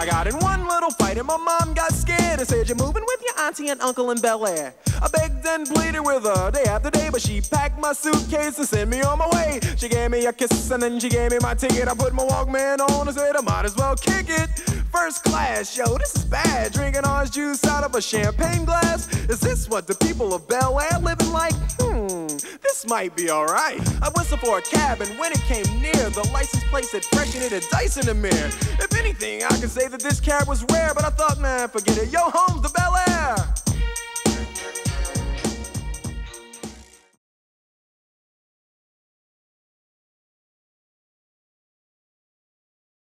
I got in one little fight and my mom got scared and said, You're moving with your auntie and uncle in Bel Air. I begged and pleaded with her day after day, but she packed my suitcase and sent me on my way. She gave me a kiss and then she gave me my ticket. I put my Walkman on and said, I might as well kick it. First class, yo, this is bad. Drinking orange juice out of a champagne glass. Is this what the people of Bel Air living like? Might be alright. I whistled for a cab, and when it came near, the license plate said freshen it a dice in the mirror. If anything, I could say that this cab was rare, but I thought, man, forget it. Yo, home's the Bel